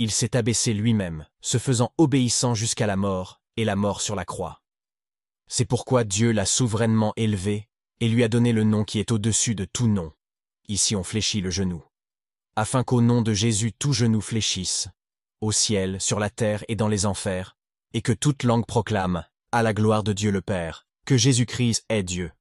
il s'est abaissé lui-même, se faisant obéissant jusqu'à la mort, et la mort sur la croix. C'est pourquoi Dieu l'a souverainement élevé, et lui a donné le nom qui est au-dessus de tout nom. Ici on fléchit le genou. Afin qu'au nom de Jésus tout genou fléchisse, au ciel, sur la terre et dans les enfers, et que toute langue proclame, à la gloire de Dieu le Père, que Jésus-Christ est Dieu.